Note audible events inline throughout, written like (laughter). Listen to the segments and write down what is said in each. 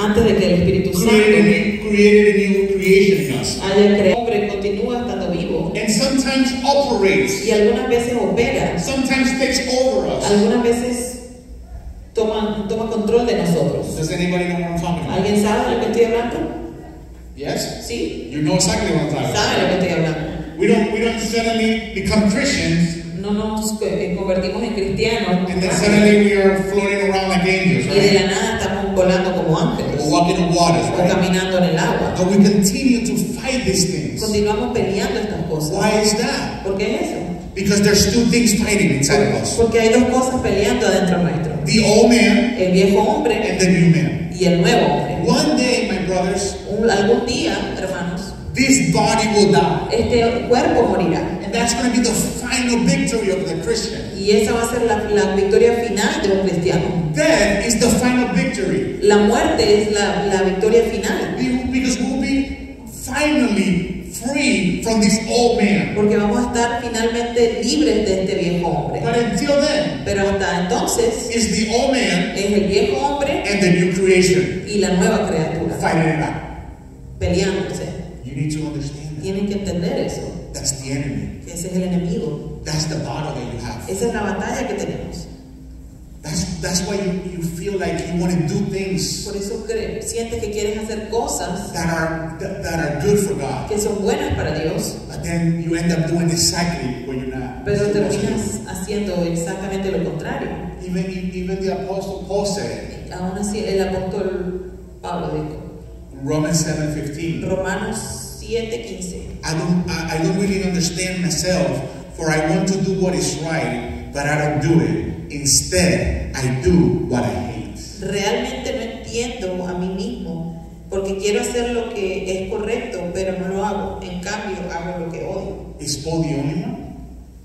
antes de que el Espíritu Santo new, created a new creation in us. haya creado, hombre continúa estando vivo And sometimes operates, y algunas veces opera, sometimes takes over us. algunas veces toma, toma control de nosotros. Does anybody know what I'm talking about? ¿Alguien sabe de lo que estoy hablando? Yes? Sí, You know exactly what I'm talking sabe de lo about. que estoy hablando. We don't, we don't suddenly become Christians No nos eh, convertimos en cristianos and then suddenly we are floating around like angels, y de la nada estamos volando como ángeles Or walking o right? caminando en el agua. But we continue to fight these things. Continuamos peleando estas cosas. Why is that? ¿Por qué es eso? Because there's two things fighting inside of us. Porque hay dos cosas peleando adentro nuestro. The old man El viejo hombre and the new man. y el nuevo hombre. One day, my brothers, Un- algún día, hermanos, this body will die. este cuerpo morirá. And that's going to be the final victory of the Christian. Y esa va a ser la, la victoria final de un cristiano. Death is the final victory. La muerte es la, la victoria final. We- Because we'll be finally free from this old man. Porque vamos a estar finalmente libres de este viejo hombre. But until then, Pero hasta entonces it's the old man es el viejo hombre and the new creation y la nueva criatura fighting it out. peleándose. You need to understand that. Tienen que entender eso, That's the enemy. Ese es el enemigo. That's the battle that you have. Esa es la batalla que tenemos. That's, that's why you, you feel like you want to do things Por eso sientes que quieres hacer cosas that are, that, that are good for God. que son buenas para Dios, But then you end up doing exactly what you're not. pero terminas haciendo exactamente lo contrario. Even, even the Apostle Paul said Aún así, el apóstol Pablo dijo, Romans 7.15, Romanos 7:15, I don't, I, I don't really understand myself, for I want to do what is right, but I don't do it. Instead, I do what I hate. realmente no entiendo a mí mismo porque quiero hacer lo que es correcto, pero no lo hago. En cambio, hago lo que odio. Is Paul the only one?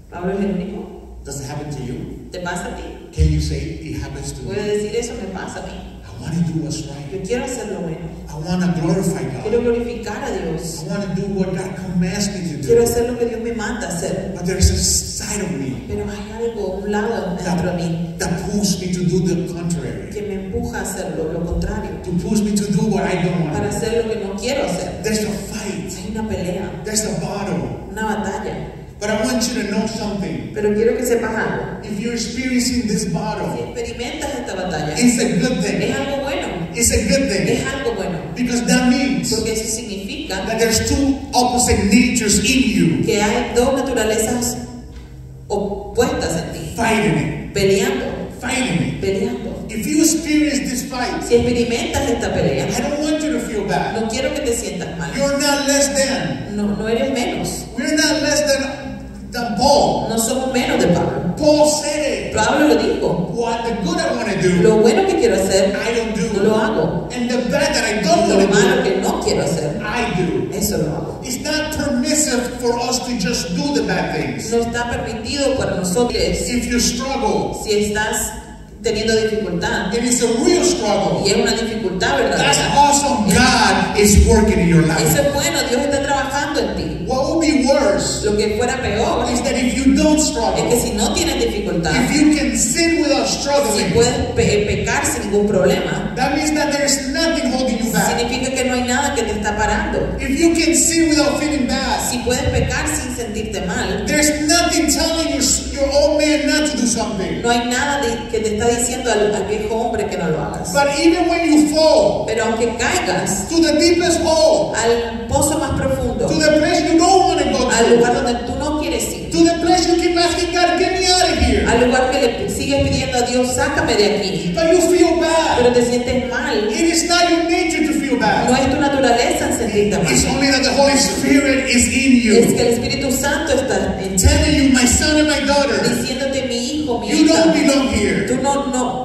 Pablo es el único. Does it happen to you? ¿Te pasa a ti? Can you say it happens to Puedes me? decir eso me pasa a mí. I want to do what's right. Yo quiero hacer lo bueno. I want to glorify God. Quiero glorificar a Dios. I want to do what God commands me to do. Quiero hacer lo que Dios me manda hacer. But there's a side of me Pero hay algo, un lado dentro de mí that, pulls me to do the contrary, que me empuja a hacerlo, lo contrario. to push me to do what I don't want. Para hacer lo que no quiero hacer. There's a fight. Hay una pelea, There's a battle. una batalla. But I want you to know something. Pero quiero que sepas algo. If you're experiencing this Si battle, experimentas esta batalla, it's a good es thing. algo bueno. It's a good Es thing. algo bueno. Because that means Porque eso significa that there's two opposite natures in you que hay dos naturalezas opuestas en ti. fighting it. Peleando, Fighting it. peleando. If you experience this fight, Si experimentas esta pelea, I don't want you to feel bad. no quiero que te sientas mal. You're not less than. No, no eres menos. We're not less than Paul. No somos menos de Pablo. Paul said it. Pablo lo dijo. What the good I want to do, Lo bueno que quiero hacer, I don't no do. lo hago. And the bad that I don't Lo want to malo do, que no quiero hacer, I do. eso lo hago. It's not permissive for us to just do the bad things. No está permitido para nosotros If you struggle, si estás teniendo dificultad. it is a real struggle. Y es una dificultad, That's ¿verdad? awesome. God is working in your Eso life. es bueno, Dios está trabajando en ti. Worse Lo que fuera peor is that if you don't es que struggle, si no tienes dificultad, if you can sin without si puedes pe- pecar sin ningún problema, that means that there's nothing holding you back. significa que no hay nada que te está parando. If you can sin without feeling bad, Si puedes pecar sin sentirte mal, there's nothing telling your, your old man not to do something. no hay nada de- que te está diciendo al, al viejo hombre que no lo hagas. But even when you fall Pero aunque caigas to the deepest hole, al pozo más profundo, to the place you don't want to go al to, lugar donde tú no quieres ir, to the place you keep asking God, get me out of here, al lugar que le sigues pidiendo a Dios, sácame de aquí, but you feel bad. pero te sientes mal, It is not your nature to feel no bad. es tu naturaleza en sentirte mal. It's only that the Holy Spirit is in Es you, que el Espíritu Santo está en ti, telling you, my son and my daughter, diciéndote mi hijo, mi you hija, don't belong here. tú no, no,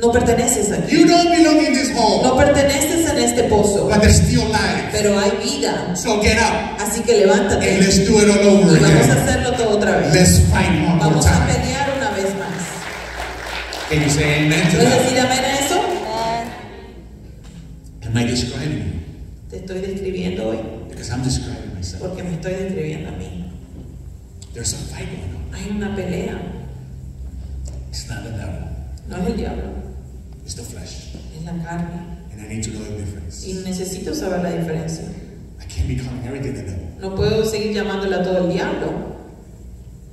no perteneces aquí, You don't belong in this hole, no perteneces en este pozo, but there's still life. pero hay vida, So get up así que levántate and let's do it all over y vamos a hacerlo todo otra vez. Let's fight one more Vamos a pelear una vez más. Can you say amen to ¿Puedes decir amén a eso? Am I describing you? Te estoy describiendo hoy Because I'm describing myself. porque me estoy describiendo a mí. There's a fight going on. Hay una pelea, It's not the devil, no es el diablo, the flesh. es la carne. And I need to know Necesito saber la diferencia. I can't be calling everything the devil. No puedo seguir llamándole a todo el diablo.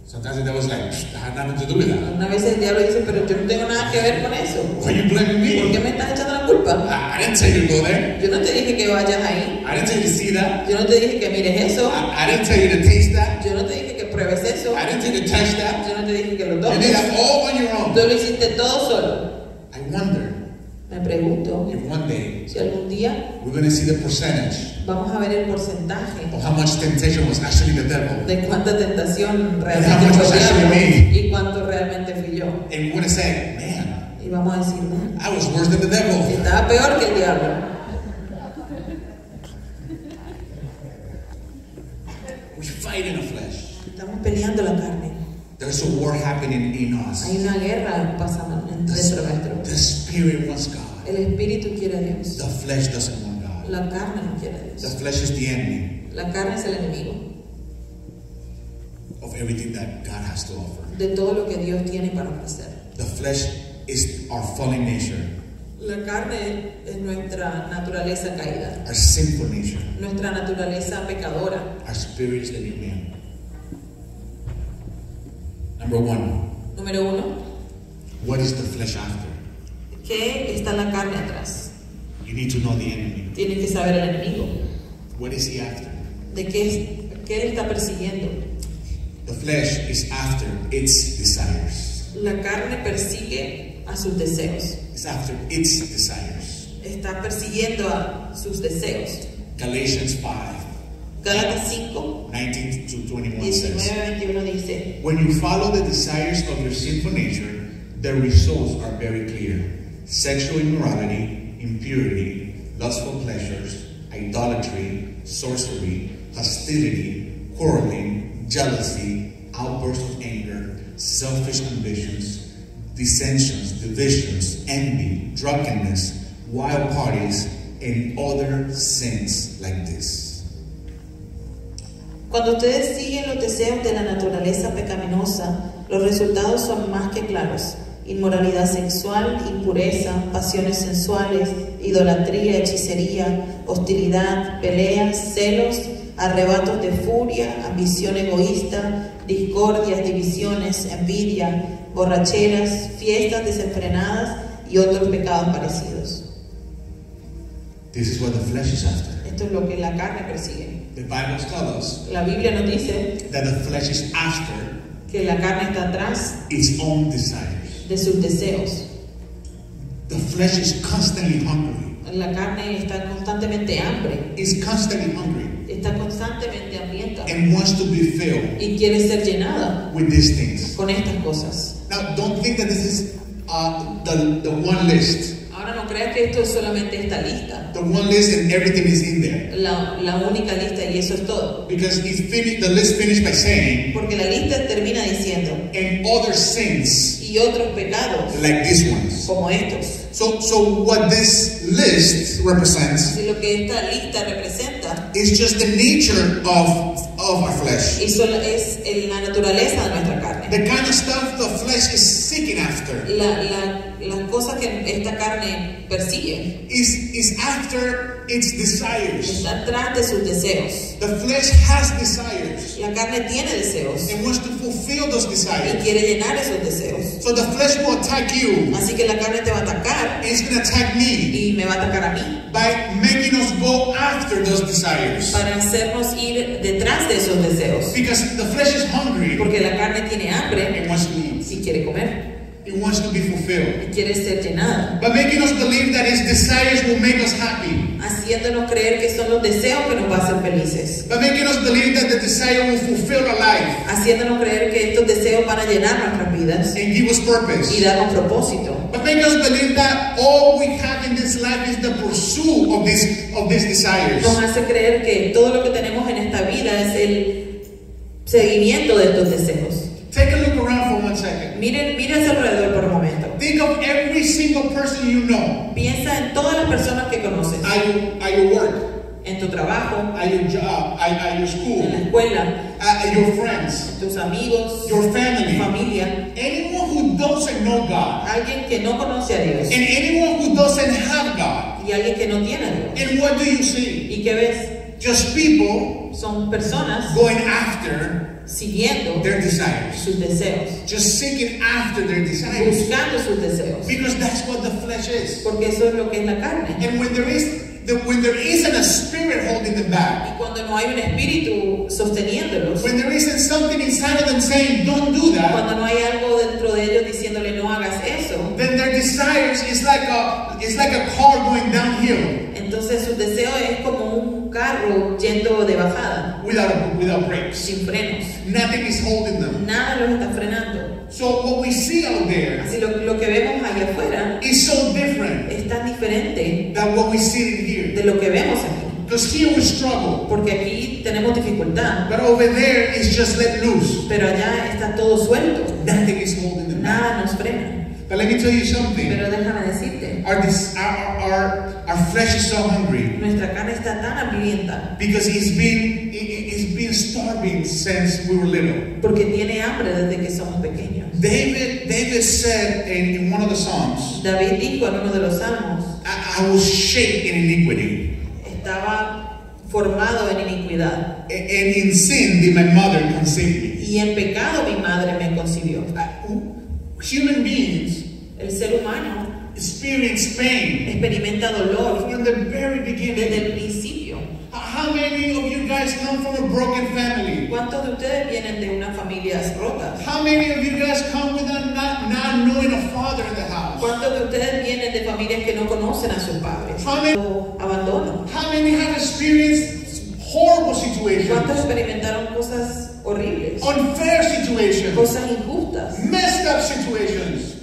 Sometimes the devil's like, "Psh, that had nothing to do with that. Una vez el diablo dice, pero yo no tengo nada que ver con eso. Why are you blaming ¿Por qué me? me estás echando la culpa? I, I didn't tell you to go there. Yo no te dije que vayas ahí. I didn't tell you to see that. Yo no te dije que mires eso. I, I didn't tell you to taste that. Yo no te dije que pruebes eso. I didn't tell you to touch that. Yo no te dije que lo You tomes. did that all on your Tú own. lo hiciste todo solo. I wonder Me pregunto if one day si algún día we're going to see the percentage vamos a ver el porcentaje of how much temptation was actually the devil. de cuánta tentación how realmente much was actually me. y cuánto realmente fui yo. And we're going to say, man, Y vamos a decir, "Man, I was worse than the devil. estaba peor que el diablo. We fight in the flesh. Estamos peleando la carne. There's a war happening in us. Hay una guerra pasando The, dentro nuestro. the spirit wants God. El espíritu quiere a Dios. The flesh doesn't want God. La carne no quiere a The Dios. flesh is the enemy La carne es el enemigo of everything that God has to offer. de todo lo que Dios tiene para ofrecer. The flesh is our fallen nature, La carne es nuestra naturaleza caída, our sinful nature. nuestra naturaleza pecadora. Our spirit is the new man. Number one, Número uno, what is the flesh after? ¿Qué está la carne atrás? You need to know the enemy. Tiene que saber el enemigo. What is he after? ¿De qué, es- qué él está persiguiendo? The flesh is after its desires. La carne persigue a sus deseos. It's after its desires. Está persiguiendo a sus deseos. Galatians 5, Gálatas 5, 19 to 21 19, says, 21 dice, When you follow the desires of your sinful nature, the results are very clear. Sexual immorality, impurity, lustful pleasures, idolatry, sorcery, hostility, quarreling, jealousy, outbursts of anger, selfish ambitions, dissensions, divisions, envy, drunkenness, wild parties, and other sins like this. Cuando ustedes siguen los deseos de la naturaleza pecaminosa, los resultados son más que claros. Inmoralidad sexual, impureza, pasiones sensuales, idolatría, hechicería, hostilidad, peleas, celos, arrebatos de furia, ambición egoísta, discordias, divisiones, envidia, borracheras, fiestas desenfrenadas y otros pecados parecidos. This is what the flesh is after. Esto es lo que la carne persigue. The Bible tells us La Biblia nos dice that the flesh is after que la carne está atrás its own desires. De sus deseos. The flesh is constantly hungry. La carne está constantemente hambre, It's constantly hungry está constantemente hambrienta and wants to be filled y quiere ser llenada with these things. con estas cosas. Now, don't think that this is uh, the, the one list. Ahora no creas que esto es solamente esta lista, The one list and everything is in there. la, la única lista y eso es todo. Because it's fini- the list finished by saying, Porque la lista termina diciendo, and other sins y otros pecados like these ones. como estos. So, so what this list represents lo que esta lista representa is just the nature of, of our flesh. y solo es la naturaleza de nuestra carne. The kind of stuff the flesh is seeking after La, la- las cosas que esta carne persigue is, is after its desires. está atrás de sus deseos. The flesh has desires La carne tiene deseos and wants to fulfill those y desires. quiere llenar esos deseos. So the flesh will attack you Así que la carne te va a atacar and it's going to attack me y me va a atacar a mí by making us go after those desires. para hacernos ir detrás de esos deseos. Because the flesh is hungry Porque la carne tiene hambre and wants to eat. y quiere comer It wants to be fulfilled. y quiere ser llenada, But making us believe that its desires will make us happy. haciéndonos creer que son los deseos que nos van a hacer felices, But making us believe that the desire will fulfill our life haciéndonos creer que estos deseos van a llenar nuestras vidas and give us y purpose. darnos propósito. But make us believe that all we have in this life is the pursuit of this of these desires. Nos hace creer que todo lo que tenemos en esta vida es el seguimiento de estos deseos. Take a look around second. Miren, miren a su alrededor por un momento. Think of every single person you know. Piensa en todas las personas que conoces, at your, at your work, en tu trabajo, at your job, at, at your en la school, escuela, at, your friends, tus amigos, your tu family, familia, anyone who doesn't know God, alguien que no conoce a Dios. And anyone who doesn't have God. y alguien que no tiene a Dios. And what do you see? ¿Y qué ves? Just people Son personas going after siguiendo their desires. sus deseos, Just seeking after their desires. buscando sus deseos, Because that's what the flesh is. porque eso es lo que es la carne. And when there is the, when there isn't a spirit holding them back, Y cuando no hay un espíritu sosteniéndolos, when there isn't something inside of them saying, don't do that, cuando no hay algo dentro de ellos diciéndole no hagas eso, then their desires is like a it's like a car going downhill entonces su deseo es como carro yendo de bajada, without without brakes. sin frenos. Nothing is holding them. Nada los está frenando. So what we see out there Así lo, lo que vemos allá afuera is so different es tan diferente than what we see in here. de lo que vemos aquí. Because here we struggle, Porque aquí tenemos dificultad, but over there is just let loose. pero allá está todo suelto. Nothing is holding them. Nada nos frena. But let me tell you something. Pero déjame decirte, Our, dis- our, our, our flesh is so hungry nuestra carne está tan hambrienta because it's been, it's starving since we were little. porque tiene hambre desde que somos pequeños. David, David said in, in one of the Psalms, David dijo en uno de los salmos, I, I was shaped in iniquity, estaba formado en iniquidad and in sin did my mother conceive me. y en pecado mi madre me concibió. Uh, Human beings El ser humano experience pain experimenta dolor from the very beginning. desde el principio. How many of you guys come from a broken family? ¿Cuántos de ustedes vienen de unas familias rotas? How many of you guys come without not, not knowing a father in the house? ¿Cuántos de ustedes vienen de familias que no conocen a sus padres? Amén. O abandono. How many have experienced horrible situations? ¿Cuántos experimentaron cosas horribles? unfair situations, Cosas injustas, messed up situations,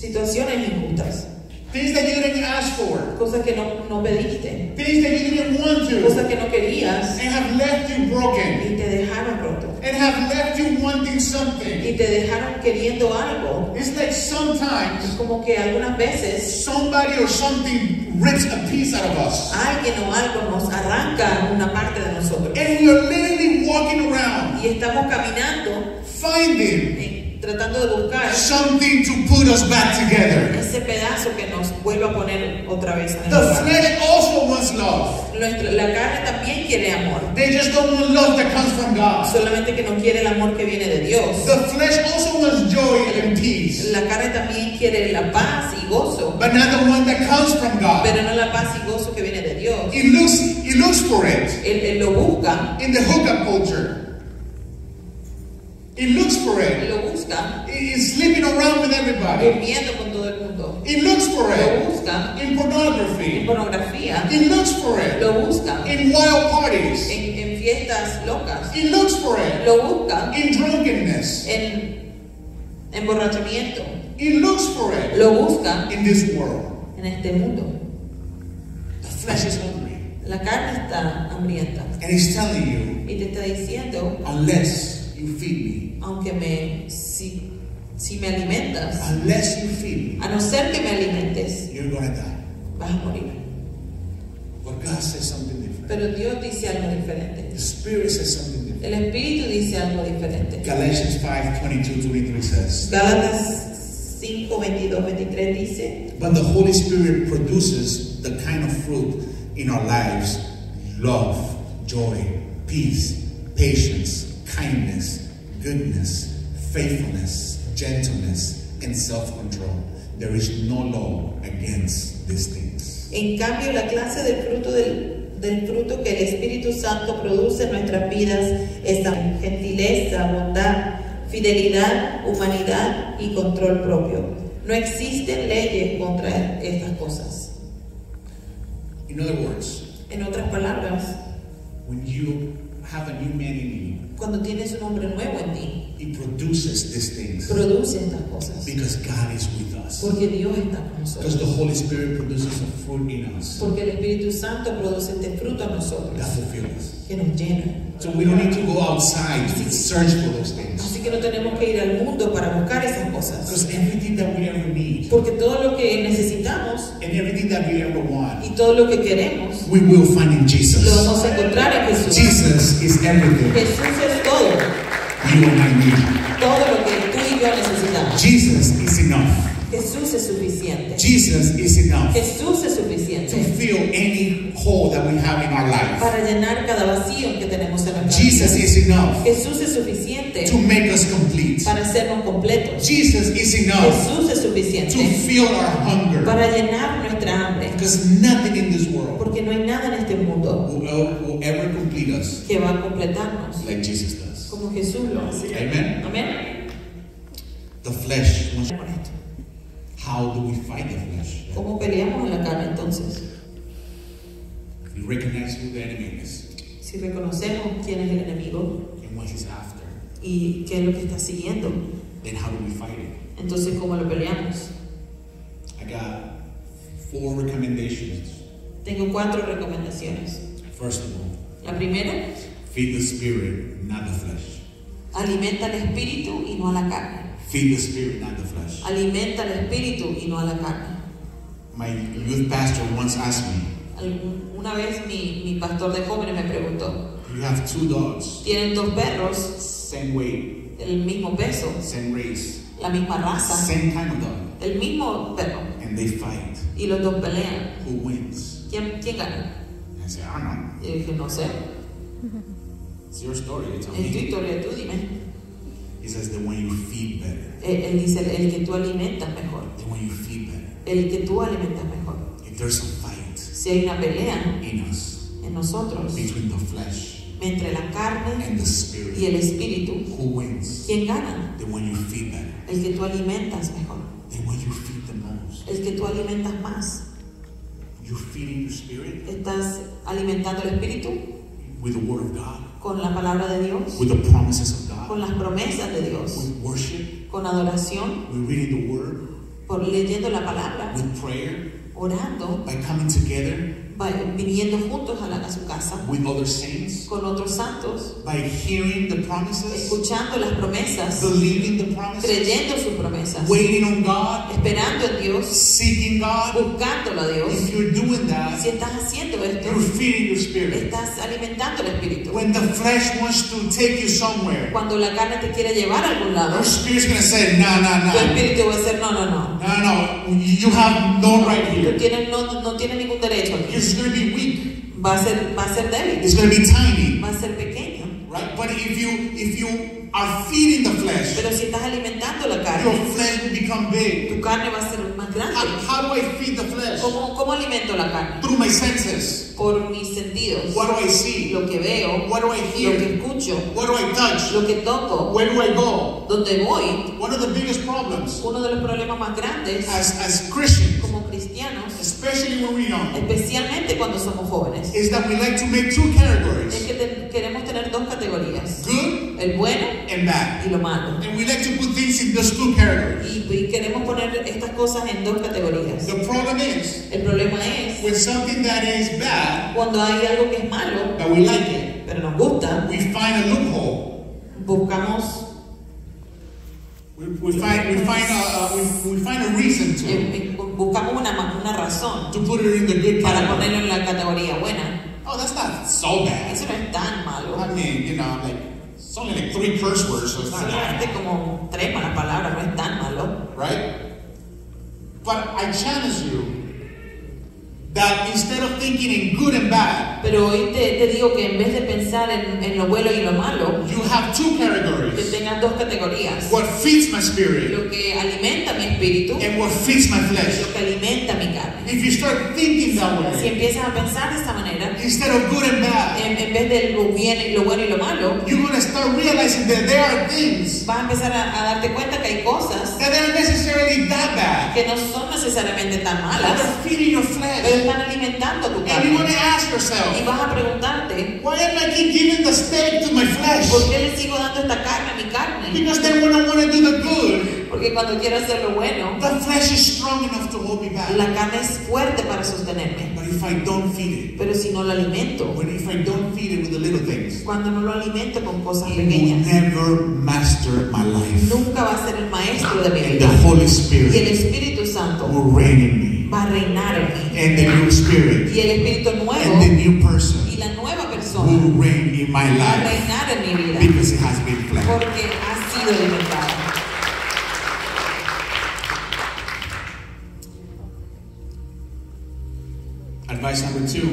situaciones injustas, things that you didn't ask for, cosas que no, no pediste, things that you didn't want to, cosas que no querías. And have left you broken, y te dejaron roto. And have left you wanting y something? te dejaron queriendo algo. It's like Es sometimes como que algunas veces somebody or something rips a piece out of us, alguien o algo nos arranca una parte de nosotros. And we are literally walking around y estamos caminando finding tratando de buscar something to put us back together. ese pedazo que nos a poner otra vez en The flesh also wants love. Nuestra- la carne también quiere amor, They just don't want love that comes from God. solamente que no quiere el amor que viene de Dios. The flesh also wants joy and peace, La carne también quiere la paz y gozo, but not the one that comes from God. pero no la paz y gozo que viene de Dios. It looks, it looks for it Él, él lo busca, in the hookup culture. It looks for it. lo busca, It is sleeping around with everybody. durmiendo con todo el mundo. It looks for Lo it busca in en pornography. pornografía, It looks for it lo busca in wild parties. en, en fiestas locas, It looks for it lo busca in drunkenness. en emborrachamiento, It looks for it lo busca in this world. en este mundo. The flesh is hungry. La carne está hambrienta And he's telling you, y te está diciendo, unless you feed me, aunque me, si, si me alimentas, unless you feed a no ser que me alimentes, you're gonna die. vas a morir. But God says something different. Pero Dios dice algo diferente. The Spirit says something different. El Espíritu dice algo diferente. Galatians 5 22 23 says, Gálatas 5, 22, 23 dice, But the Holy Spirit produces the kind of fruit in our lives love, joy, peace, patience, kindness, goodness, faithfulness, gentleness, and self control. There is no law against these things. en cambio la clase del fruto del, del fruto que el Espíritu Santo produce en nuestras vidas es gentileza, bondad, fidelidad, humanidad y control propio. No existen leyes contra estas cosas. In other words, En otras palabras, when you have a new man in cuando tienes un hombre nuevo en ti, he produces these things produce estas cosas. because God is with. Porque Dios está con Because the nosotros. Holy Spirit produces a fruit in us Porque el Espíritu Santo produce este fruto en nosotros that fulfills us. que nos llena. So we don't need to go outside to search for those things. Así que no tenemos que ir al mundo para buscar esas cosas. Because everything that we ever need Porque todo lo que necesitamos and everything that we ever want, y todo lo que queremos we will find in lo Jesus. vamos a encontrar en Jesús. Jesus is everything Jesús es todo, you and I need. todo lo que tú y yo necesitamos. Jesus is enough. Jesús es suficiente. Jesus is enough Jesús es to suficiente fill any hole that we have in our life. para llenar cada vacío que tenemos en nuestra Jesus vida. is enough Jesús es suficiente to make us complete. para hacernos completos. Jesus is enough Jesús es to suficiente fill our hunger. para llenar nuestra hambre. Because nothing in this world Porque no hay nada en este mundo will, will ever complete us que va a completarnos like Jesus does. como Jesús lo hace. Amen. Amén. The flesh. Con esto. How do we fight the flesh? ¿Cómo peleamos en la carne entonces? We recognize who the enemy is Si reconocemos quién es el enemigo and what he's after. y qué es lo que está siguiendo, Then how do we fight it? entonces ¿cómo lo peleamos? I got four recommendations. Tengo cuatro recomendaciones. First of all, La primera, feed the spirit, not the flesh. alimenta al espíritu y no a la carne. Feed the spirit, not the flesh. Alimenta al espíritu y no a la carne. My youth pastor once asked me, Una vez mi, mi pastor de jóvenes me preguntó, You have two dogs, tienen dos perros same weight, del mismo peso, same race, la misma raza, same kind of dog, el mismo perro, and they fight. y los dos pelean. Who wins? ¿Quién, quién gana? I said, I don't know. Y dije, no sé, It's your story. You tell es tu historia, tú dime. He says, The one you feed better. Él, él dice, el que tú alimentas mejor, The one you feed better. el que tú alimentas mejor. If there's a fight Si hay una pelea in us en nosotros between the flesh entre la carne and the y spirit, el espíritu, who wins? ¿quién gana? The one you feed better. El que tú alimentas mejor, The one you feed the most. el que tú alimentas más. You're feeding your spirit Estás alimentando el espíritu with the word of God, con la palabra de Dios, with the promises of God, con las promesas de Dios, with worship, con adoración, with reading the word, por leyendo la palabra, with prayer, orando, by coming together viniendo juntos a, la, a su casa with other saints, con otros santos, by hearing the promises, escuchando las promesas, believing the promises, creyendo sus promesas, waiting on God, esperando en Dios, seeking God. buscándolo a Dios. If you're doing that, Si estás haciendo esto, you're feeding your spirit. estás alimentando el espíritu. When the flesh wants to take you somewhere, Cuando la carne te quiere llevar a algún lado, your spirit's gonna say, no, no, tu no. espíritu va a decir, no, no, no. No, no, you have no right Tú here. tienes, no, no tienes ningún derecho aquí. It's going to be weak. Va a ser, va a ser débil, It's going to be tiny, va a ser pequeño. right? But if you if you are feeding the flesh, Pero si estás alimentando la your carne, flesh will become big. tu carne va a ser más grande. How, how do I feed the flesh? ¿Cómo, ¿Cómo alimento la carne? Through my senses. Por mis sentidos. What do I see? Lo que veo, What do I lo que hear? escucho, What do I touch? lo que toco, Where do I go? donde voy. One of the biggest problems Uno de los problemas más grandes as as Christians, especially when we're young, especialmente cuando somos jóvenes, is that we like to make two es categories: que te- queremos tener dos categorías, good el bueno and bad. y lo malo. And we like to put things in those two categories. Y, y queremos poner estas cosas en dos categorías. The problem is El problema es when something that is bad, cuando hay algo que es malo, that we like it, pero nos gusta, we find a loophole. buscamos, We, we find we find a, uh, we, we find a reason to buscamos una, una razón to put it in the good para category. ponerlo en la categoría buena. Oh, that's not so bad. Eso no es tan I malo. mean, you know, like it's only like three curse words, so it's not Solamente bad, como tres malas palabras, no es tan malo. right? But I challenge you that instead of thinking in good and bad, Pero hoy te, te digo que en vez de pensar en, en lo bueno y lo malo, you have two que categories: tengas dos categorías. what feeds my spirit Lo que alimenta mi espíritu and what feeds my y flesh. lo que alimenta mi carne. If you start thinking that Si way, empiezas a pensar de esta manera, instead of good and bad, en, en vez de lo, bien, y lo bueno y lo malo, you're going to start realizing that there are things vas a empezar a, a darte cuenta que hay cosas that aren't necessarily that bad, que no son necesariamente tan malas, they're feeding your flesh. Están alimentando tu And you're going carne. to ask Y yourself, vas a preguntarte, why am I keep giving the steak to my flesh? ¿por qué le sigo dando esta carne a mi carne? Because then when I want to do the good, Porque cuando quiero hacer lo bueno, the flesh is strong enough to hold me back. la carne es fuerte para sostenerme. But if I don't feed it, Pero si no lo alimento, when if I don't feed it with the little things, cuando no lo alimento con cosas pequeñas, never master my life. nunca va a ser el maestro de mi And vida. the Holy Y el Spirit Espíritu Santo will reign in me va a reinar. And the new spirit. Y el espíritu nuevo. Y la nueva persona. Va a reinar en mi vida. Porque ha sido alimentado. Advice number two.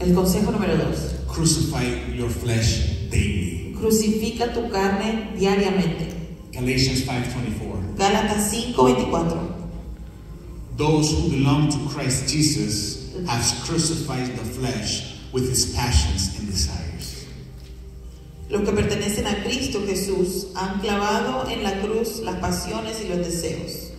El consejo número dos. Crucify your flesh daily. Crucifica tu carne diariamente. Galatians 5:24. 5:24. Those who belong to Christ Jesus have crucified the flesh with its passions and desires. Los que pertenecen a Cristo Jesús han clavado en la cruz las pasiones y los deseos.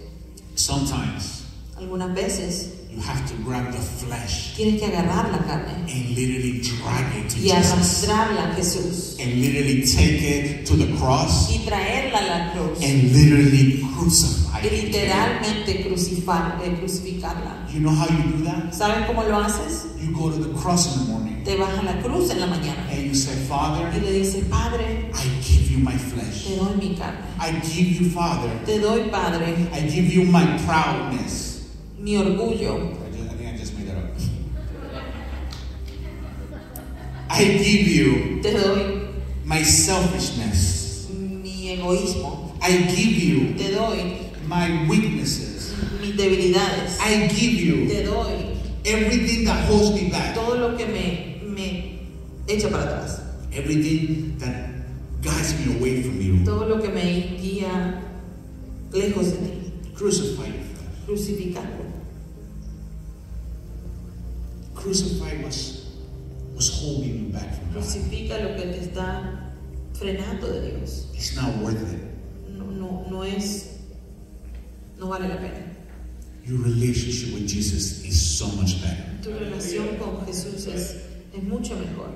Sometimes Algunas veces you have to grab the flesh tienes que agarrar la carne and literally drag it to y arrastrarla a Jesús and literally take it to the cross y traerla a la cruz and literally crucify. Literalmente crucifar, eh, crucificarla. You know how you do that? ¿Sabes cómo lo haces? You go to the cross in the morning Te vas a la cruz en la mañana and you say, Father, y le dices, Padre, I give you my te flesh. doy mi carne. I give you, Father, Te doy, Padre, I give you my proudness. mi orgullo. I, just, I think I just made that up. I give you Te doy my selfishness. mi egoísmo. I give you Te doy my weaknesses. mis debilidades. I give you Te doy everything that holds me back. todo lo que me, me echa para atrás. Everything that guides me away from you. Todo lo que me guía lejos de ti. Crucify your flesh. Crucificarlo. Crucify what's, what's holding you back from God. Crucifica lo que te está frenando de Dios. It's not worth it. No, no, no es, no vale la pena. Your relationship with Jesus is so much better. Tu relación con Jesús es, es mucho mejor.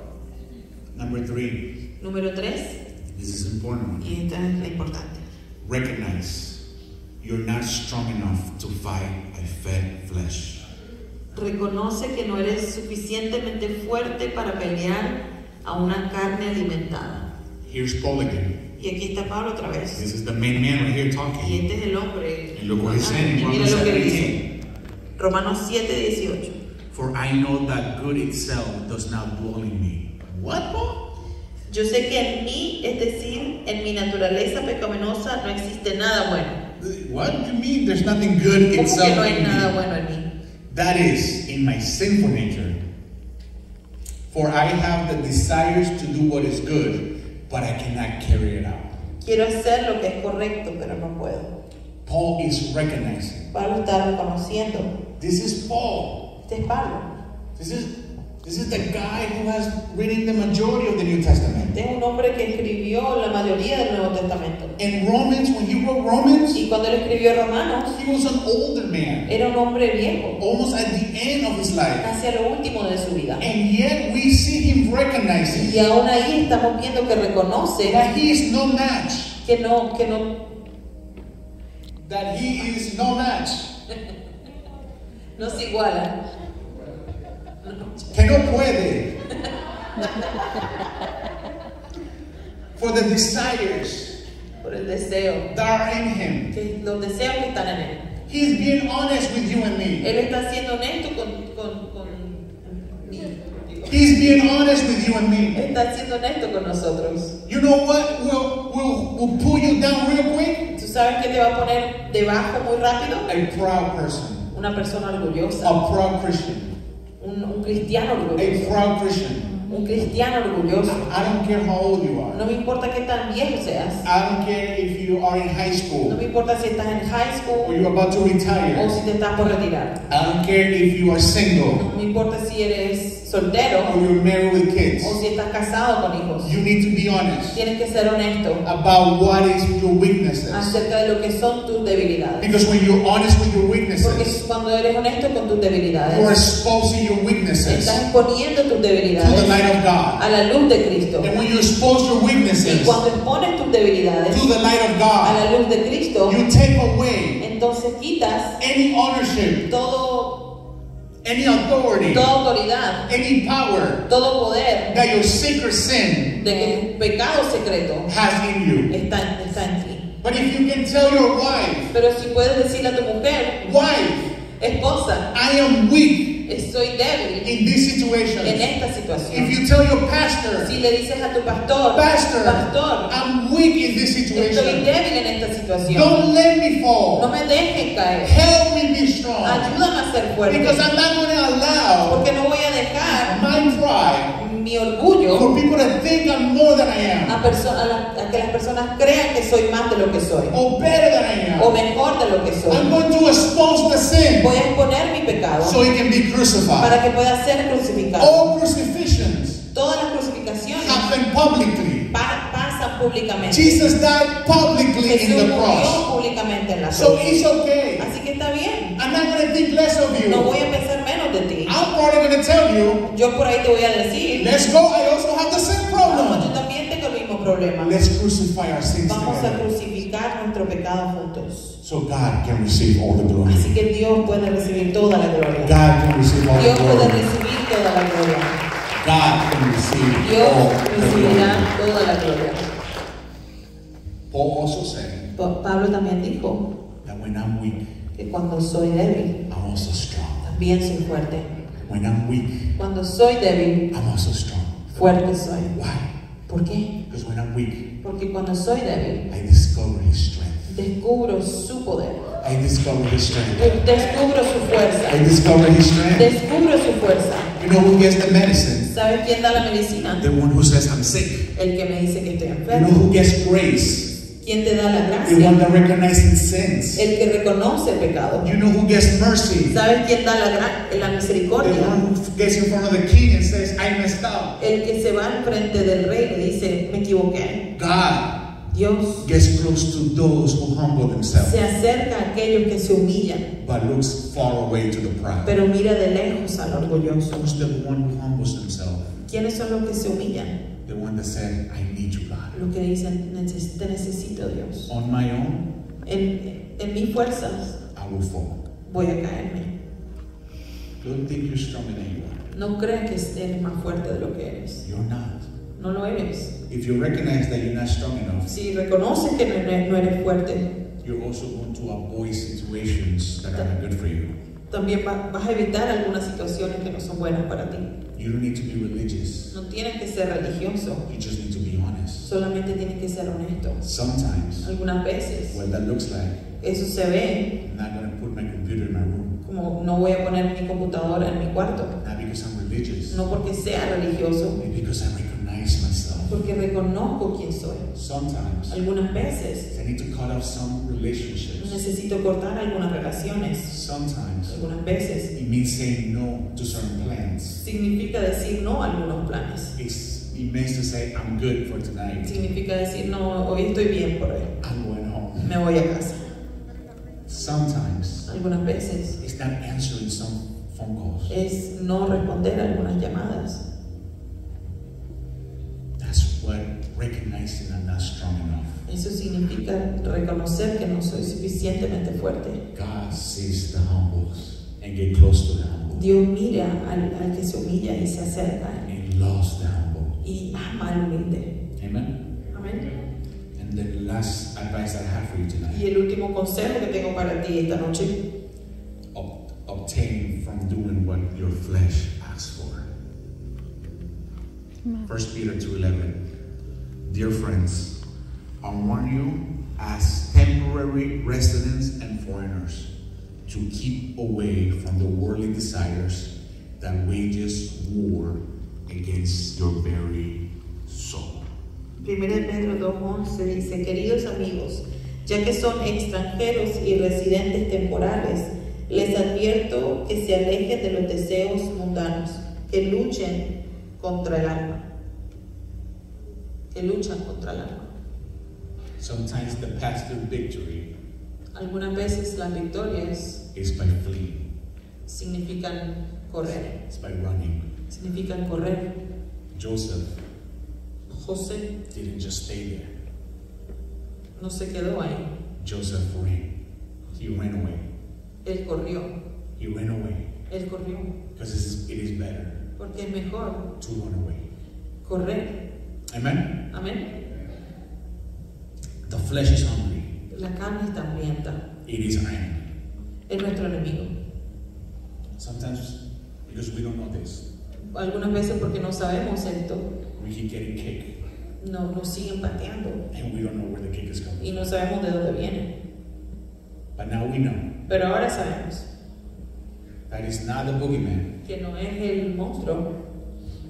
Number three, Número tres, this is an important one. y esta es la importante. Recognize you're not strong enough to fight a fed flesh. Reconoce que no eres suficientemente fuerte para pelear a una carne alimentada. Here's Paul again. Y aquí está Pablo otra vez. This is the main man right here Y talking. este es el hombre. And look what he's saying in Y mira lo que 7, dice. Romanos 7, 18. For I know that good itself does not dwell in me. What, Paul? Yo sé que en mí, es decir, en mi naturaleza pecaminosa, no existe nada bueno. What do you mean there's nothing good ¿Cómo que itself no hay in nada me? bueno en mí? That is in my sinful nature. For I have the desires to do what is good, but I cannot carry it out. Quiero hacer lo que es correcto, pero no puedo. Paul is recognizing. Pablo está reconociendo. This is Paul. Este es Pablo. This is this is the guy who has written the majority of the New Testament. Este es un hombre que escribió la mayoría del Nuevo Testamento. In Romans, when he wrote Romans, Y cuando él escribió Romanos, he was an older man, era un hombre viejo, almost at the end of his life. hacia lo último de su vida. And yet we see him recognizing Y aún ahí estamos viendo que reconoce that he is no match. que no, que no, That he is no match. (laughs) no se iguala. Que no puede. For the desires por el deseo, that are in him. que los deseos que están en él. He's being honest with you and me. Él está siendo honesto con, con, con mí. He's being honest with you and me. Está siendo honesto con nosotros. You know what will will will pull you down real quick? ¿Tú sabes qué te va a poner debajo muy rápido? A proud person. Una persona orgullosa. A proud Christian. Cristiano A orgulloso. proud Christian. Un cristiano orgulloso. I don't care how old you No are. me importa qué tan viejo seas. I don't care if you are in high No school me importa si estás en high or school you're about to o si te estás por retirar. I don't care if you are single No me importa si eres soltero or you're married with kids. o si estás casado con hijos. You need to be honest Tienes que ser honesto about what is your weaknesses. acerca de lo que son tus debilidades. Because when you're honest with your Porque weaknesses, cuando eres honesto con tus you are debilidades, exposing your weaknesses estás to exponiendo tus the debilidades light of God. a la luz de Cristo. And when you expose your Y weaknesses to cuando expones tus debilidades the light of a God, la luz de Cristo, you take away entonces quitas any ownership, todo, any authority, toda autoridad, any power todo poder that your secret sin de que tu pecado secreto has in you. está, está en ti. But if you can tell your wife, Pero si puedes decirle a tu mujer, wife, esposa, I am weak, Estoy débil in this situation. en esta If you tell your pastor, Si le dices a tu pastor, Pastor, pastor, I'm weak in this estoy situation. débil en esta situación. Don't let me No fall. me dejen caer. Help me be strong. Ayúdame a ser fuerte. Because I'm not going to allow Porque no voy a dejar my pride mi orgullo for people to think I'm more than I am a, que las personas crean que soy más de lo que soy. or better than I O am. mejor de lo que I'm soy. going to expose the sin Voy a exponer mi pecado so it can be crucified. para que pueda ser crucificado. All crucifixions Todas las crucificaciones happen publicly. pa- pasan públicamente. Jesus died publicly in Jesús the murió cross. públicamente en la So cruz. it's okay. Así que está bien. I'm not going to think less of No you. voy a pensar. I'm probably going to tell you, Yo por ahí te voy a decir, let's go. I also have the same vamos, yo problem. también tengo el mismo problema. Let's crucify our sins Vamos a together crucificar nuestro pecado juntos. so God can receive all the glory. Así que Dios puede recibir toda la gloria. God can receive all the Dios puede glory. recibir toda la gloria. God can receive Dios all the glory. recibirá toda la gloria. Paul also said Pa- Pablo también dijo that when I'm weak, que cuando soy débil, I'm also strong. también soy fuerte. When I'm weak, Cuando soy débil, I'm also strong. fuerte soy. Why? ¿Por qué? Because when I'm weak, Porque cuando soy débil, I discover His strength. descubro su poder. I discover His strength. Descubro su I discover His strength. Descubro su fuerza. You know who gets the medicine? ¿Sabes quién da la medicina? The one who says I'm sick. El que me dice que estoy You know enfermo. who gets grace? ¿Quién te da la The one that recognizes sins. El que reconoce el pecado. You know who gets mercy? ¿Sabes quién da la, la The misericordia? one who gets in front of the king and says, I messed up. El que se va al frente del rey le dice, me equivoqué. God Dios gets close to those who humble themselves, se acerca a aquellos que se humillan, but looks far away to the proud. pero mira de lejos al orgulloso. Who's the one who humbles himself? ¿Quiénes son los que se humillan? The one that said, I Los que dicen, "Neces- te necesito Dios. On my own, En, en mis fuerzas I will fall. voy a caerme. Don't think you're stronger than you are. No creas que eres más fuerte de lo que eres. You're not. No lo eres. If you recognize that you're not strong enough, Si reconoces que no eres, no eres fuerte, you're also going to avoid situations that are not good for you. también va- vas a evitar algunas situaciones que no son buenas para ti. You don't need to be religious. No tienes que ser religioso, You just need to be honest. solamente tienes que ser honesto. Sometimes, Algunas veces what that looks like, eso se ve I'm not going to put my computer in my room. como no voy a poner mi computadora en mi cuarto, Not because I'm religious, no porque sea religioso, because I recognize myself. porque reconozco quién soy. Sometimes, Algunas veces I need to cut off some relationships. necesito cortar algunas relaciones. Sometimes, Algunas veces it means saying no to certain plans. significa decir no a algunos planes. It's, it means to say, I'm good for tonight. Significa decir no, hoy estoy bien por hoy. I'm going home. Me voy a casa. Sometimes, Algunas veces it's not answering some phone calls. es no responder a algunas llamadas. That's what recognizing I'm not strong enough. Eso significa reconocer que no soy suficientemente fuerte. God sees the humbles and get close to the humble. Dios mira al, al que se humilla y se acerca And loves the humble. y ama al humilde. Amen. Amén. And the last advice I have for you tonight. Y tonight el último consejo que tengo para ti esta noche, ob- obtain from doing what your flesh asks for. 1 Peter 2:11. Dear friends, I warn you as temporary residents and foreigners to keep away from the worldly desires that wages war against your very soul. 1 Pedro 2.11 dice, queridos amigos, ya que son extranjeros y residentes temporales, les advierto que se alejen de los deseos mundanos, que luchen contra el alma, que luchan contra el alma. Sometimes the path to victory Algunas veces las victorias is by fleeing, significan correr, it's by running. significan correr. Joseph José didn't just stay there. no se quedó ahí, Joseph ran. He ran away. él corrió, He ran away él corrió, because it is, better porque es mejor to run away. correr. Amen. Amén. The flesh is hungry. La carne está hambrienta. It is our enemy. Es nuestro enemigo. Sometimes Because we don't know this. Algunas veces porque no sabemos esto, We keep getting kicked, no, nos siguen pateando and we don't know where the kick is coming y no sabemos de dónde viene. But now we know Pero ahora sabemos that not the boogeyman, que no es el monstruo,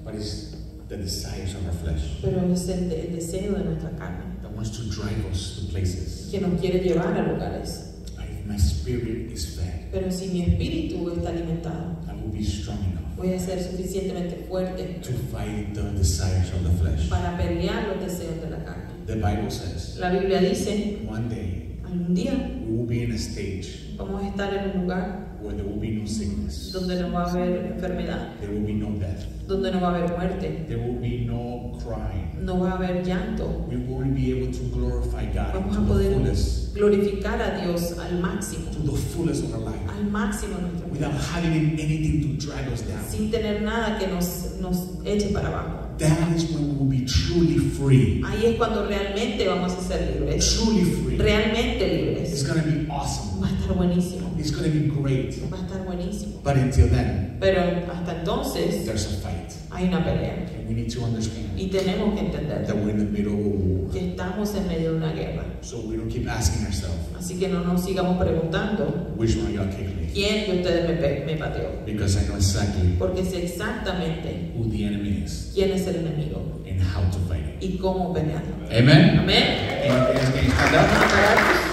but it's the desires of our flesh pero es el, de- el deseo de nuestra carne that wants to drive us to places. que nos quiere llevar a lugares. But if my spirit is fed, Pero si mi espíritu está alimentado, I will be strong enough voy a ser suficientemente fuerte to fight the desires of the flesh. para pelear los deseos de la carne. The Bible says La Biblia dice, one day algún día we will be in a stage vamos a estar en un lugar where there will be no sickness, donde no va a haber enfermedad, there will be no death, donde no va a haber muerte, there will be no crying. no va a haber llanto. We will be able to glorify God Vamos to a the poder fullest, glorificar a Dios al máximo, to the fullest of our life, al máximo de nuestra vida, without having anything to drag us down. sin tener nada que nos, nos eche para abajo. That is when we will be truly free. Ahí es cuando realmente vamos a ser libres, Truly free. realmente libres. It's going to be awesome. Va a estar buenísimo, It's going to be great. va a estar buenísimo. But until then, Pero hasta entonces there's a fight. hay una pelea And we need to understand y tenemos que entender that we're in the middle of a war. que estamos en medio de una guerra. So we don't keep asking ourselves, Así que no nos sigamos preguntando which one y'all kicked me? quién de ustedes me, pe- me pateó. Because I know exactly Porque sé exactamente who the enemy is quién es el enemigo and how to fight it. y cómo pelearlo. Amen? Amén. Can you, can you stand up?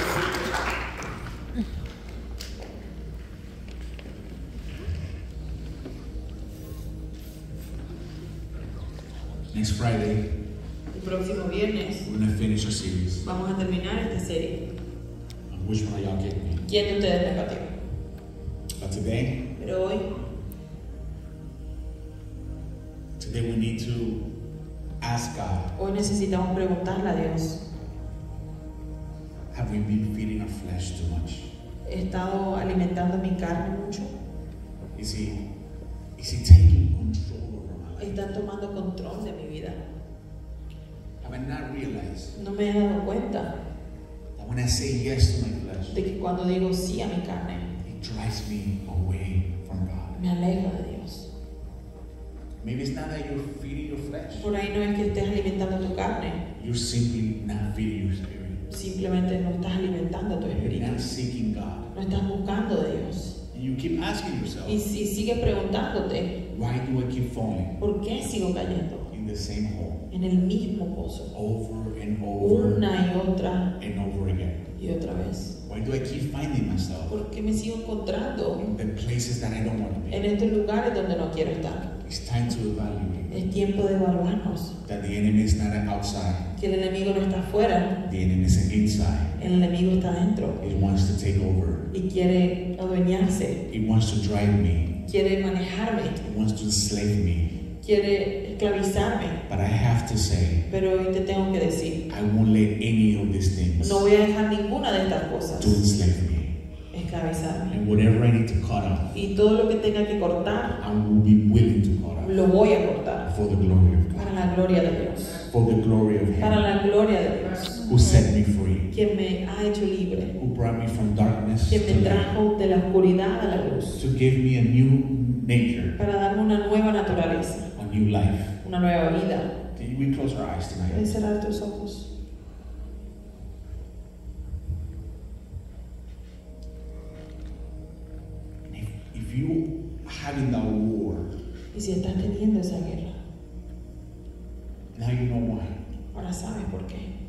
Next Friday, El próximo viernes we're going to finish our series vamos a terminar esta serie. which one y'all me. ¿Quién de ustedes me pateó? But today, Pero hoy, today we need to ask God, hoy necesitamos preguntarle a Dios. have we been feeding our flesh too much? ¿He estado alimentando mi carne mucho? Is he, is he taking control over my life? ¿Está tomando control de mi vida? No me he dado cuenta de que cuando digo sí a mi carne, it drives me away from God? me alejo de Dios. Maybe it's not that you're feeding your flesh. Por ahí no es que estés alimentando tu carne, You're simply not feeding your spirit. simplemente no estás alimentando tu You're espíritu. not seeking God. No estás buscando de Dios. And you keep asking yourself, Y si sigues preguntándote, why do I keep falling ¿por qué sigo cayendo in the same hole en el mismo pozo? over and over Una y otra and over again? y otra vez. Why do I keep finding myself ¿Por qué me sigo encontrando in the places that I don't want to be? en estos lugares donde no quiero estar? It's time to evaluate Es tiempo de evaluarnos. that the enemy is not outside, Que el enemigo no está afuera, the enemy is inside. el enemigo está dentro It wants to take over. y quiere adueñarse, It wants to drive me. Quiere manejarme, wants to enslave me. quiere esclavizarme. But I have to say, Pero hoy te tengo que decir, I won't let any of these things no voy a dejar ninguna de estas cosas to enslave me. esclavizarme. And whatever I need to cut off, Y todo lo que tenga que cortar, I will be willing to cut off lo voy a cortar for the glory of para God, la gloria de Dios. for the glory of Para Him la gloria de Dios. who set me free, Quien me ha hecho libre. who brought me from darkness Quien me to light, trajo de la oscuridad a la luz. to give me a new nature, Para darme una nueva naturaleza, a new life. una nueva vida. Can we close our eyes Puedes tonight? cerrar tus ojos. If, if you having that war, Y si estás teniendo esa guerra, now you know why. ahora sabes por qué.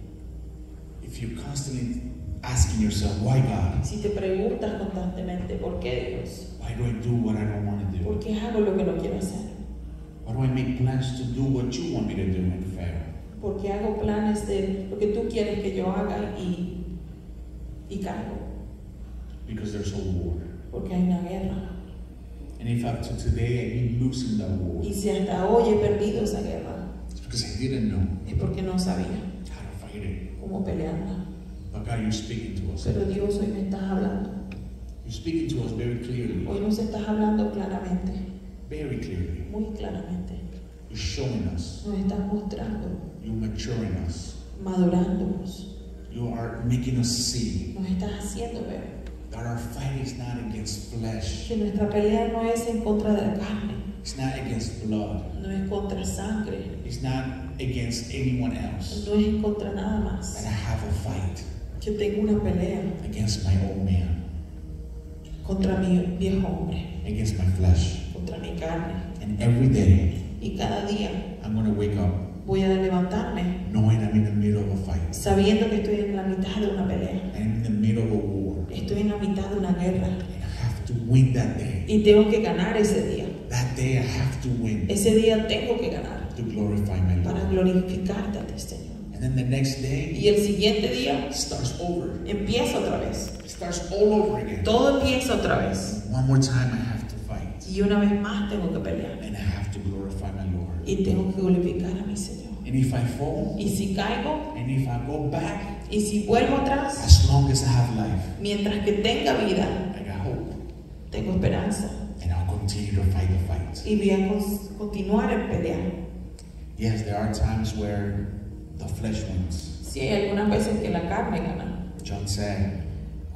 If you're constantly asking yourself, why God? Si te preguntas constantemente por qué Dios, Why do I do what I don't want to por do? qué hago lo que no quiero hacer, Why do I make plans to do what you want me to do and fail? por qué hago planes de lo que tú quieres que yo haga y, y caigo, Because there's a war. porque hay una guerra. And if up to today I've been losing that war, Y si hasta hoy he perdido esa guerra, it's because I didn't know es porque no sabía how to fight it. Cómo pelearla. But God, you're speaking to us. Pero Dios hoy me estás hablando. You're speaking to us very clearly. Hoy nos estás hablando claramente, Very clearly. muy claramente. You're showing us. Nos estás mostrando, You're maturing us. madurándonos. You are making us see Nos estás haciendo ver that our fight is not against flesh, que nuestra pelea no es en contra de la carne, it's not against blood, no es contra sangre, it's not against anyone else. no es contra nada That más. I have a fight Que tengo una pelea against my old man, contra mi viejo hombre, against my flesh. contra mi carne. And every day, Y cada día I'm going to wake up voy a levantarme knowing I'm in the middle of a fight. sabiendo que estoy en la mitad de una pelea. I'm in the middle of a war. Estoy en la mitad de una guerra And I have to win that day. y tengo que ganar ese día. That day I have to win Ese día tengo que ganar to glorify my para Lord. glorificarte a ti, Señor. And then the next day Y el siguiente día starts over. empieza otra vez. It starts all over again. Todo empieza otra vez. One more time I have to fight. Y una vez más tengo que pelear. And I have to glorify my Lord. Y tengo que glorificar a mi Señor. And if I fall, Y si caigo, and if I go back, y si vuelvo atrás, as long as I have life, mientras que tenga vida, I got hope. tengo esperanza. And I'll continue to fight the fight. Y voy a continuar en pelear. Yes, there are times where the flesh wins. Si hay algunas veces que la carne gana. John said,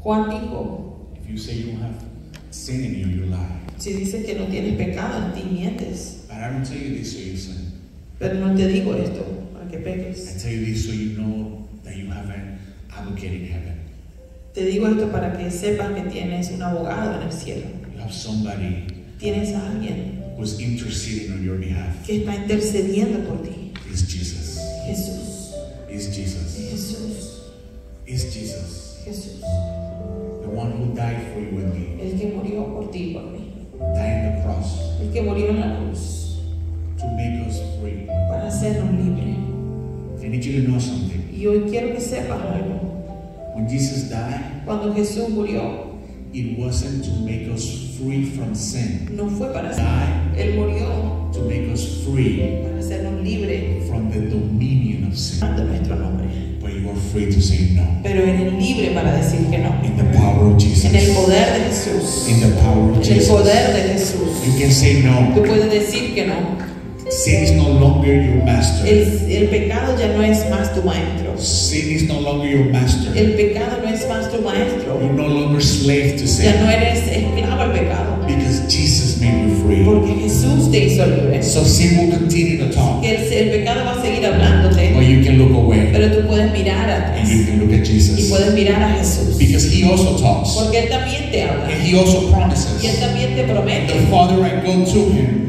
Juan dijo, if you say you don't have sin in you, you lie. si dices que no tienes pecado en ti, mientes. But I don't tell you this so you sin. Pero no te digo esto para que I peques. tell you this so you know that you have an advocate in heaven. Te digo esto para que sepas que tienes un abogado en el cielo. You have somebody Tienes a alguien who's interceding on your behalf. que está intercediendo por ti. It's Jesus. Jesús, It's Jesus. Jesús, It's Jesus. Jesús. The one who died for you and me. El que murió por ti y por mí. Died on the cross El que murió en la cruz to make us free. para hacernos libres. I need you to know something. Y hoy quiero que sepas algo. When Jesus died, Cuando Jesús murió, it wasn't to make us free from sin. no fue para He hacer. died Él murió to make us free para hacernos libres from the dominion of sin. de nuestro nombre. But you are free to say no. Pero eres libre para decir que no. In the power of Jesus. En el poder de Jesús. In the power of En el Jesus. poder de Jesús. You can say no. Tú puedes decir que no. Sin is no longer your master. El, el pecado ya no es más tu maestro. Sin is no longer your master. El pecado no es más tu maestro. You're no longer slave to Ya no sin. eres esclavo al pecado. Because Jesus made you free. Porque Jesús te hizo libre. So sin will continue to talk. Que el, el pecado va a seguir hablándote. Or you can look away Pero tú puedes mirar and atrás. you can look at Y Jesus. puedes mirar a Jesús. Because he also talks. Porque Él también te habla. And he also Y Él promises. también te The promete. farther I go to him,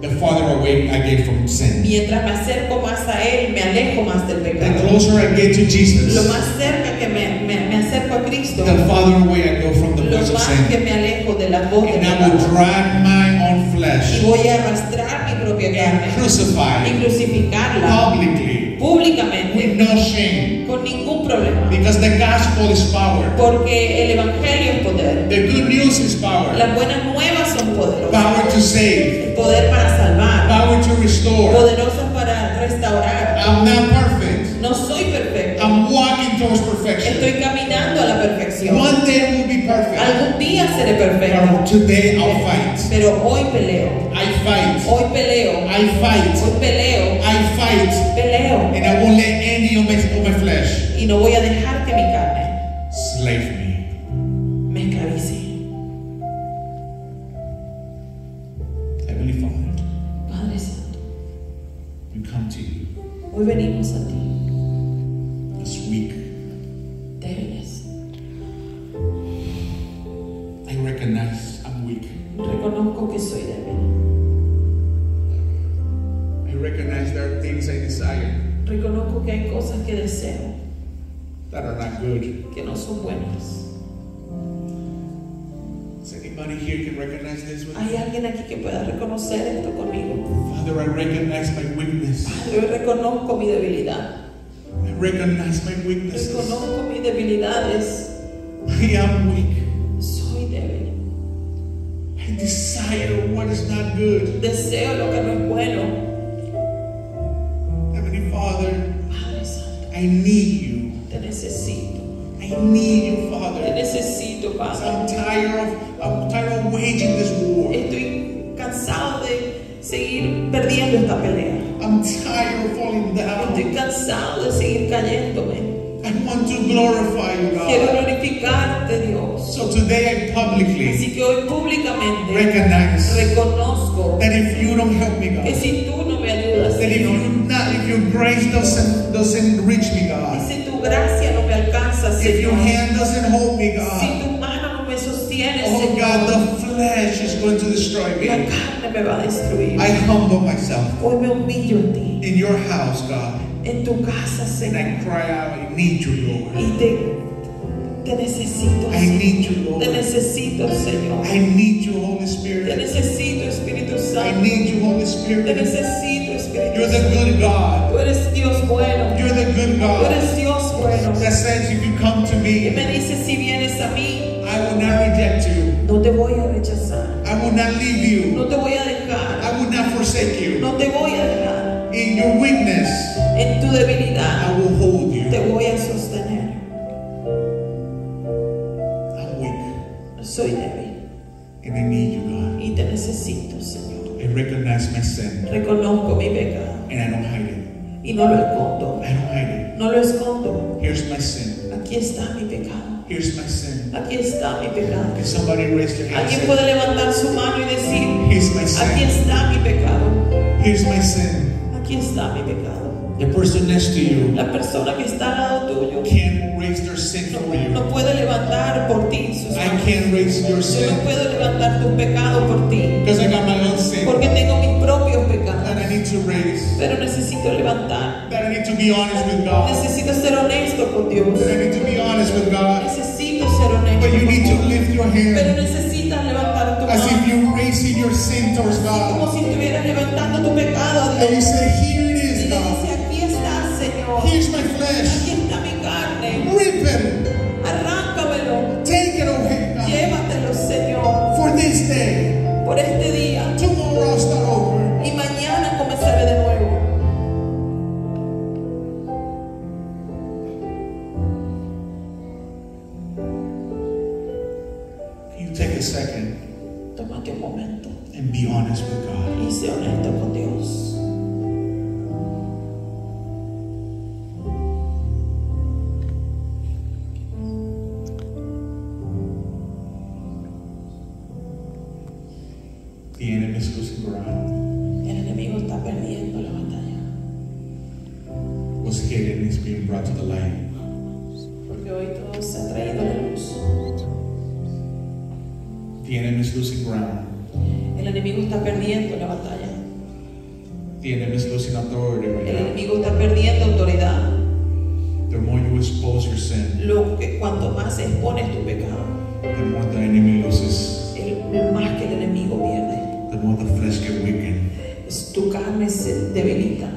the farther away I get from sin. Mientras me acerco más a Él, me alejo más del The pecado. closer I get to Lo Jesus, más cerca que me, me- me acerco a Cristo, the farther away I go from the lo voice of más que sin. me alejo de la voz del And I will pecado. drag my own Y flesh voy a arrastrar mi propia and carne crucify y it crucificarla publicly públicamente with no shame. con ningún problema. Because the gospel is power. Porque el Evangelio es poder. The good news is power. Las buenas nuevas son poderosas. Power to save. Poder para salvar. Power to restore. Poderosas para restaurar. I'm not perfect. No soy towards perfection. Estoy caminando a la perfección. One day we'll be perfect. Algún día seré perfecto. But today I'll fight. Pero hoy peleo. I fight. Hoy peleo. I fight. Hoy peleo. I fight. Peleo. And I won't let any of my, of my flesh Y no voy a dejar que mi reconocer esto conmigo? Father, I recognize my weakness. Padre, reconozco mi debilidad. I recognize my weaknesses. Reconozco mis debilidades. I am weak. Soy débil. I desire what is not good. Deseo lo que no es bueno. Heavenly Father, Padre Santo, I need you. te necesito. I need you, Te Father. necesito, I'm Padre. tired of I'm tired of waging this war. Estoy cansado de seguir perdiendo esta pelea. I'm tired of falling down. Estoy cansado de seguir cayéndome. I want to glorify you, Quiero God. glorificarte, Dios. So today I publicly Así que hoy públicamente recognize reconozco that if you don't help me, que God, si tú no me ayudas, that if Señor, you not, if your grace doesn't doesn't reach me, y God, si tu gracia no me alcanza, if your hand doesn't hold me, si God, tu mano no me sostiene, oh God, the flesh is going to destroy me. Me va a destruir. I humble myself Hoy me humillo en ti, in your house, God, en tu casa, and I cry out, I need you, Lord. y te, te necesito, I Señor. need you, Lord. Te necesito, Señor. I need you, Holy Te Spirit. necesito, Espíritu I need you, Holy Te Spirit. necesito, Espíritu You're the good God. Tú eres Dios bueno. You're the good Tú God eres Dios bueno. that says if you come to Que me, me dice si vienes a mí, I will not reject you. no te voy a rechazar. I will not leave you. No te voy a dejar. I will not forsake you. No te voy a dejar. In your weakness, En tu debilidad I will hold you. te voy a sostener. I'm weak Soy débil and I need you, God. y te necesito, Señor. I recognize my sin Reconozco mi pecado and I don't hide it. Y no lo escondo. I don't hide No lo escondo. Here's my sin. Aquí está mi pecado. Here's my sin. Aquí está mi pecado. Can somebody raise their hand Alguien puede levantar su mano y decir, Here's my aquí sin. está mi pecado. Here's my sin. Aquí está mi pecado. The person next to you La persona que está al lado tuyo can't raise their sin no, for you. no puede levantar por ti sus I can't raise your Yo no sin puedo levantar tu pecado por ti. because I got my own sin Porque tengo mis need to raise. Pero necesito levantar. That I need to be honest with God. Necesito ser honesto con Dios. That I need to be honest with God. Necesito ser honesto But you need to Dios. lift your Pero hand necesitas levantar tu as if mano. you're raising your sin towards Como God. si estuvieras levantando tu pecado a And you Dios. say, Here it is, God. dice, aquí estás, Señor. Here's my flesh. Aquí está mi carne. Rip it. Arráncamelo. Take it away, God. Llévatelo, Señor. For this day. Por este The enemy is losing ground. El enemigo está perdiendo la batalla. What's hidden is being brought to the light. Porque hoy todo se ha traído a la luz. The enemy is losing ground. El enemigo está perdiendo la batalla. The enemy is losing authority right El enemigo está perdiendo autoridad. The more you expose your sin, Lo que cuanto más expones tu pecado, the more the enemy loses. el más que el enemigo More the Estucarme se debilita.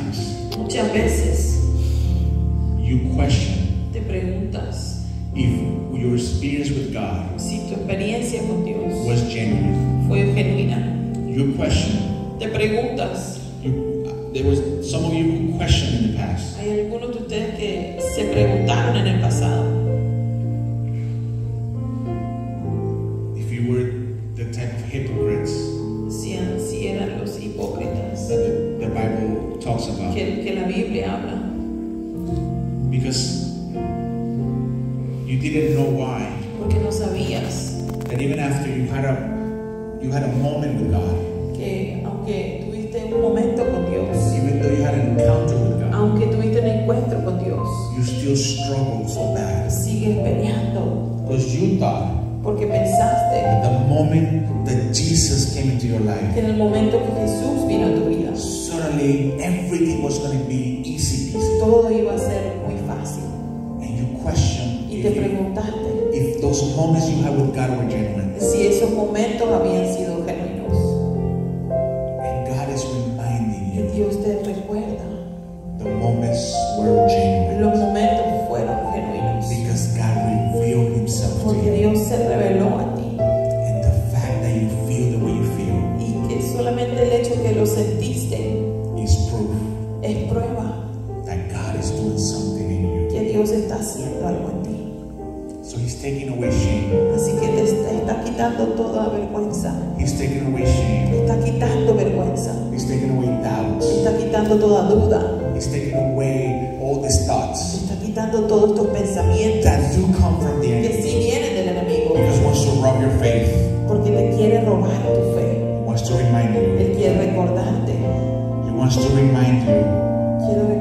Times Muchas veces you question te preguntas if your experience with God si tu experiencia con Dios was genuine. fue genuina. You question. Te preguntas, You, there was some of you who questioned in the past. hay algunos de ustedes que se preguntaron en el pasado you had a moment with God, que aunque tuviste un momento con Dios, even though you had an encounter with God, aunque tuviste un encuentro con Dios, you still struggled so bad. sigues peleando Because you thought porque pensaste the moment that Jesus came into your que life, en el momento que Jesús vino a tu vida, suddenly everything was going to be easy peasy. todo iba a ser muy fácil. And you question Y te preguntaste if those moments you had with God were genuine. si esos momentos habían solamente el hecho que lo sentiste is proof es prueba that God is doing something in you. que Dios está haciendo algo en ti. So He's taking away shame. Así que te está, está quitando toda vergüenza. He's taking away shame. Está quitando vergüenza. He's taking away doubts. Está quitando toda duda. He's taking away all these thoughts Está quitando todos estos pensamientos that do come from the que enemy. sí vienen del enemigo. Because he wants to rob your faith. Porque te quiere robar tu fe. He wants to remind you. Él quiere recordarte. He wants to remind you